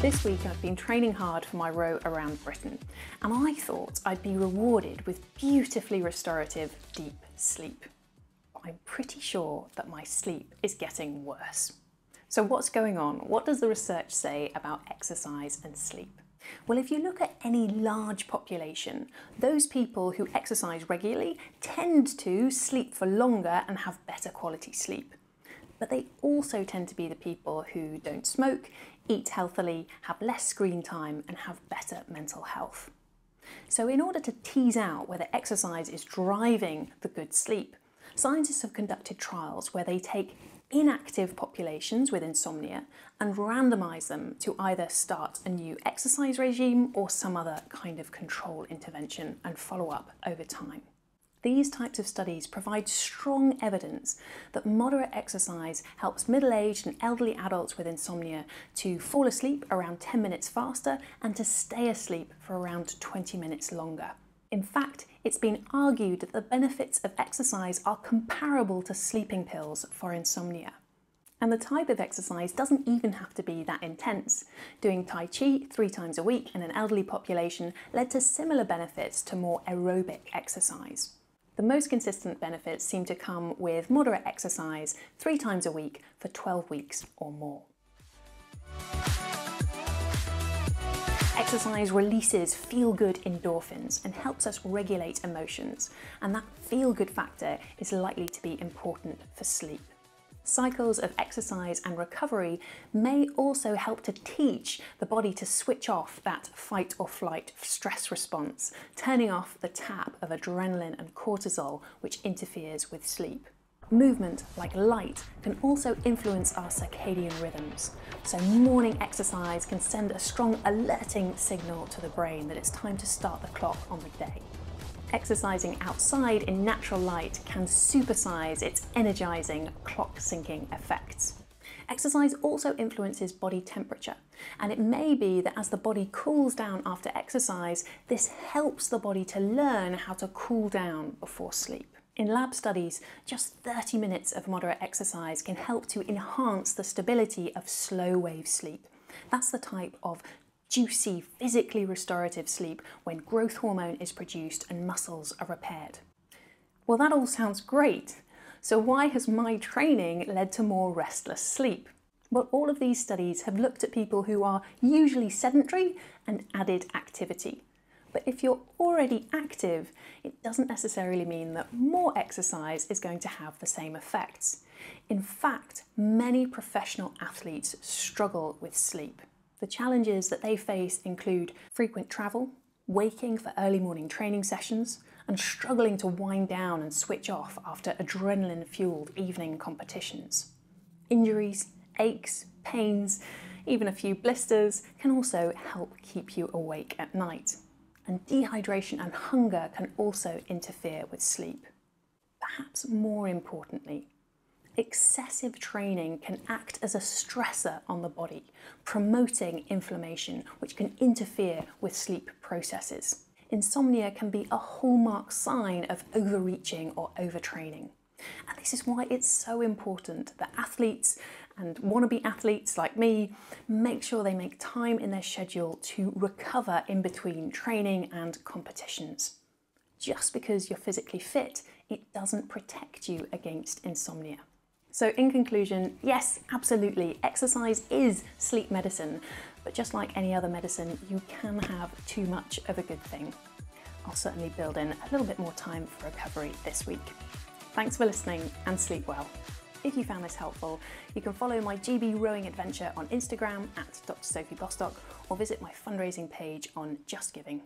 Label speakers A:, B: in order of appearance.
A: This week I've been training hard for my row around Britain, and I thought I'd be rewarded with beautifully restorative deep sleep. I'm pretty sure that my sleep is getting worse. So what's going on? What does the research say about exercise and sleep? Well, if you look at any large population, those people who exercise regularly tend to sleep for longer and have better quality sleep but they also tend to be the people who don't smoke, eat healthily, have less screen time, and have better mental health. So, in order to tease out whether exercise is driving the good sleep, scientists have conducted trials where they take inactive populations with insomnia and randomise them to either start a new exercise regime or some other kind of control intervention and follow up over time. These types of studies provide strong evidence that moderate exercise helps middle aged and elderly adults with insomnia to fall asleep around 10 minutes faster and to stay asleep for around 20 minutes longer. In fact, it's been argued that the benefits of exercise are comparable to sleeping pills for insomnia. And the type of exercise doesn't even have to be that intense. Doing Tai Chi three times a week in an elderly population led to similar benefits to more aerobic exercise. The most consistent benefits seem to come with moderate exercise three times a week for 12 weeks or more. Exercise releases feel good endorphins and helps us regulate emotions, and that feel good factor is likely to be important for sleep. Cycles of exercise and recovery may also help to teach the body to switch off that fight or flight stress response, turning off the tap of adrenaline and cortisol, which interferes with sleep. Movement, like light, can also influence our circadian rhythms. So, morning exercise can send a strong alerting signal to the brain that it's time to start the clock on the day. Exercising outside in natural light can supersize its energizing clock syncing effects. Exercise also influences body temperature, and it may be that as the body cools down after exercise, this helps the body to learn how to cool down before sleep. In lab studies, just 30 minutes of moderate exercise can help to enhance the stability of slow wave sleep. That's the type of juicy, physically restorative sleep when growth hormone is produced and muscles are repaired. Well, that all sounds great. So, why has my training led to more restless sleep? Well, all of these studies have looked at people who are usually sedentary and added activity. But if you're already active, it doesn't necessarily mean that more exercise is going to have the same effects. In fact, many professional athletes struggle with sleep. The challenges that they face include frequent travel, waking for early morning training sessions, and struggling to wind down and switch off after adrenaline fueled evening competitions. Injuries, aches, pains, even a few blisters can also help keep you awake at night. And dehydration and hunger can also interfere with sleep. Perhaps more importantly, excessive training can act as a stressor on the body, promoting inflammation, which can interfere with sleep processes. Insomnia can be a hallmark sign of overreaching or overtraining. And this is why it's so important that athletes and wannabe athletes like me make sure they make time in their schedule to recover in between training and competitions. Just because you're physically fit, it doesn't protect you against insomnia. So, in conclusion, yes, absolutely, exercise is sleep medicine, but just like any other medicine, you can have too much of a good thing. I'll certainly build in a little bit more time for recovery this week. Thanks for listening and sleep well. If you found this helpful, you can follow my GB rowing adventure on Instagram at Dr. Sophie Bostock or visit my fundraising page on Just Giving.